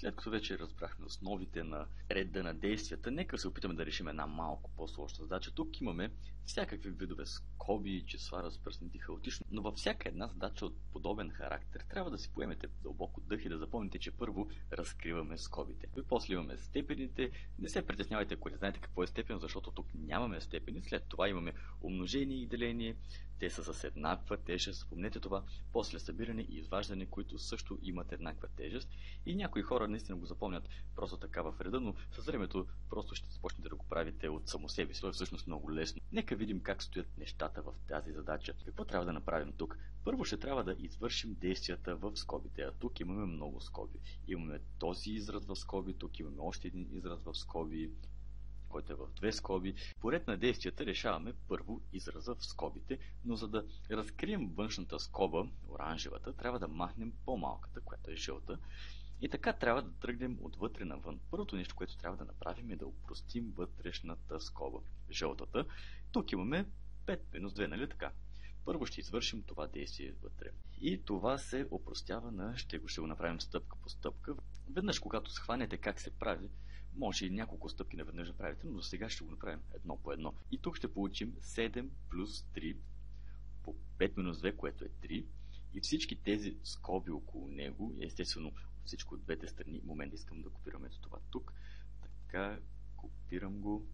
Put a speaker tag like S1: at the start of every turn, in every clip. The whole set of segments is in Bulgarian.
S1: След като вече разбрахме основите на реда на действията, нека се опитаме да решим една малко по-сложна задача. Тук имаме всякакви видове скоби, числа, разпръснати хаотично, но във всяка една задача от подобен характер трябва да си поемете дълбоко дъх и да запомните, че първо разкриваме скобите. И после имаме степените. Не се притеснявайте, ако не знаете какво е степен, защото тук нямаме степени. След това имаме умножение и деление. Те са с еднаква тежест. Спомнете това. После събиране и изваждане, които също имат еднаква тежест. И някои хора наистина го запомнят просто така в реда, но с времето просто ще започнете да го правите от само себе си. Това е всъщност много лесно. Нека видим как стоят нещата в тази задача. Какво трябва да направим тук? Първо ще трябва да извършим действията в скобите, а тук имаме много скоби. Имаме този израз в скоби, тук имаме още един израз в скоби, който е в две скоби. Поред на действията решаваме първо израза в скобите, но за да разкрием външната скоба, оранжевата, трябва да махнем по-малката, която е жълта. И така трябва да тръгнем отвътре навън. Първото нещо, което трябва да направим е да упростим вътрешната скоба, жълтата. Тук имаме 5 минус 2, нали така? Първо ще извършим това действие вътре. И това се опростява на... Ще го, ще го направим стъпка по стъпка. Веднъж, когато схванете как се прави, може и няколко стъпки наведнъж да правите, но сега ще го направим едно по едно. И тук ще получим 7 плюс 3 по 5 минус 2, което е 3. И всички тези скоби около него, естествено всичко от двете страни, в момента искам да копирам това тук. Така, копирам го.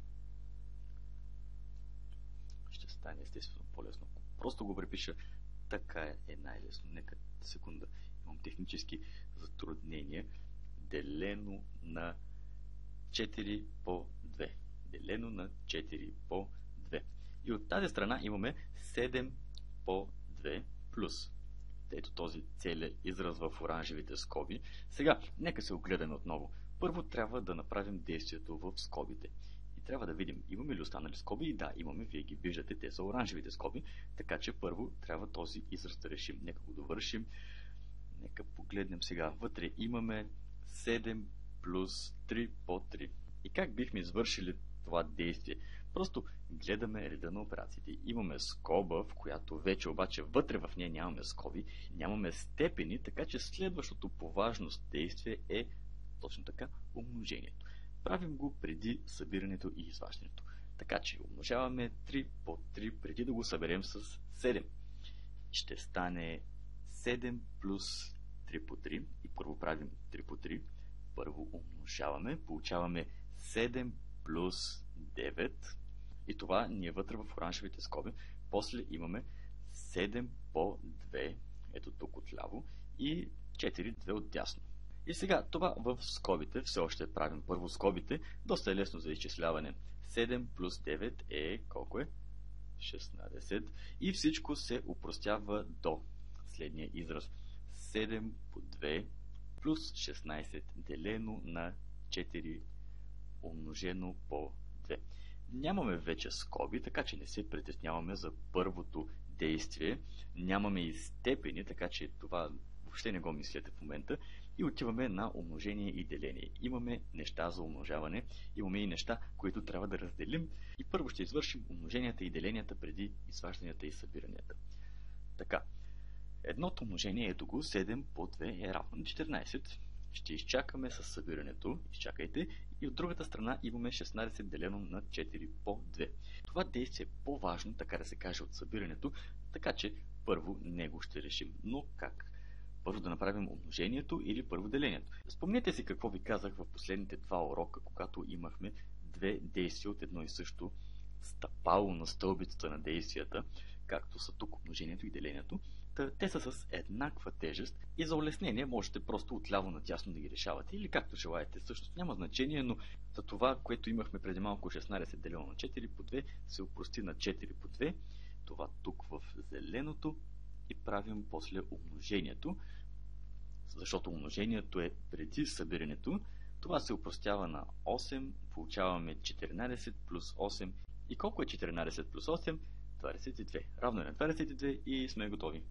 S1: Ще стане естествено по-лесно. Просто го препиша така е най-лесно. Нека секунда. Имам технически затруднения. Делено на 4 по 2. Делено на 4 по 2. И от тази страна имаме 7 по 2 плюс. Ето този целият израз в оранжевите скоби. Сега, нека се огледаме отново. Първо трябва да направим действието в скобите. И трябва да видим, имаме ли останали скоби? И да, имаме, вие ги виждате, те са оранжевите скоби. Така че първо трябва този израз да решим. Нека го довършим. Нека погледнем сега. Вътре имаме 7 плюс 3 по 3. И как бихме извършили това действие? Просто гледаме реда на операциите. Имаме скоба, в която вече обаче вътре в нея нямаме скоби, нямаме степени, така че следващото по важност действие е точно така умножението. Правим го преди събирането и изваждането. Така че умножаваме 3 по 3 преди да го съберем с 7. Ще стане 7 плюс 3 по 3 и първо правим 3 по 3 първо умножаваме, получаваме 7 плюс 9 и това ни е вътре в оранжевите скоби. После имаме 7 по 2, ето тук отляво, и 4, 2 от дясно. И сега, това в скобите, все още правим първо скобите, доста е лесно за изчисляване. 7 плюс 9 е, колко е? 16. И всичко се упростява до следния израз. 7 по 2 плюс 16 делено на 4 умножено по 2. Нямаме вече скоби, така че не се притесняваме за първото действие. Нямаме и степени, така че това въобще не го мислете в момента. И отиваме на умножение и деление. Имаме неща за умножаване, имаме и неща, които трябва да разделим. И първо ще извършим умноженията и деленията преди изважданията и събиранията. Така, Едното умножение е го 7 по 2 е равно на 14. Ще изчакаме с събирането, изчакайте, и от другата страна имаме 16 делено на 4 по 2. Това действие е по-важно, така да се каже, от събирането, така че първо него ще решим. Но как? Първо да направим умножението или първо делението. Спомнете си какво ви казах в последните два урока, когато имахме две действия от едно и също стъпало на стълбицата на действията, както са тук умножението и делението те са с еднаква тежест и за улеснение можете просто отляво надясно да ги решавате или както желаете. Всъщност няма значение, но за това, което имахме преди малко 16 делено на 4 по 2, се упрости на 4 по 2. Това тук в зеленото и правим после умножението, защото умножението е преди събирането. Това се упростява на 8, получаваме 14 плюс 8. И колко е 14 плюс 8? 22. Равно е на 22 и сме готови.